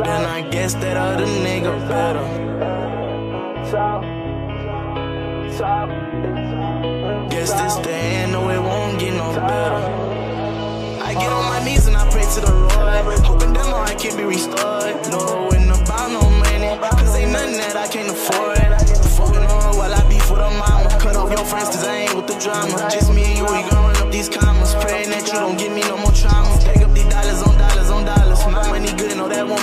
And I guess that other nigga better. Guess this the end, no, it won't get no better. I get on my knees and I pray to the Lord. Hoping that my heart can be restored. No, it ain't about no money. Cause ain't nothing that I can't afford. Fucking on while I be for the mama. Cut off your friends cause I ain't with the drama. Just me and you, we gon' run up these commas. Praying that you don't give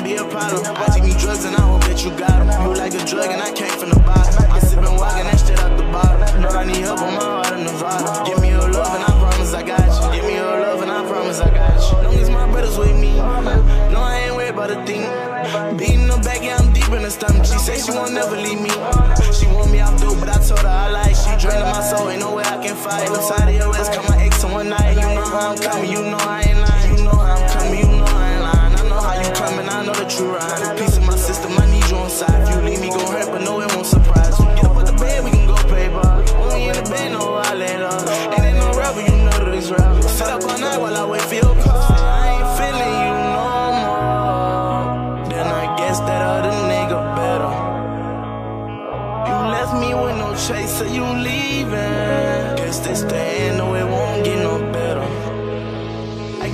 be a problem. I take me drugs and I hope that you got them. You like a drug and I came from the bottom. I sippin' walking that shit out the bottle. Know I need help on my heart in Nevada. Give me your love and I promise I got you. Give me your love and I promise I got you. Long as my brothers with me, no, I ain't worried about a thing. Beating her back, yeah, I'm deep in the stomach. She say she won't never leave me. She want me out though, but I told her I like. She draining my soul, ain't no way I can fight. I'm tired of your ass, come my ex on one night. You know how I'm coming, you know I ain't that you rhyme. Piece of my system, I need you on side. If you leave me, gon' hurt, but no, it won't surprise you. Get up out the bed, we can go play ball. When we in the bed, no, I lay low. Ain't ain't no rubber, you know that it's real. Sit up all night while I wait for your call. I ain't feeling you no more. Then I guess that other nigga better. You left me with no chaser, you leaving.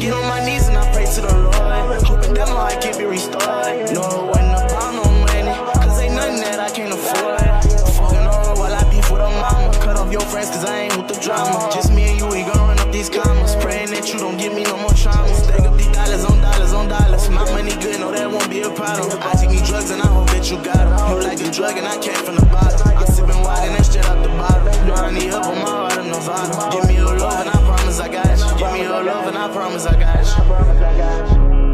Get on my knees and I pray to the Lord. Hoping that my heart can be restored. No, it wasn't about no money. Cause ain't nothing that I can't afford. Fucking on while I beef with a mama. Cut off your friends cause I ain't with the drama. Just me and you, we gon' run up these commas. Praying that you don't give me no more trauma. Stack up these dollars on dollars on dollars. My money good, no, that won't be a problem. I take me drugs and I hope that you got them. You like a drug and I came from the bottom. I sippin' wine and that shit out the bottle. No, I on my heart in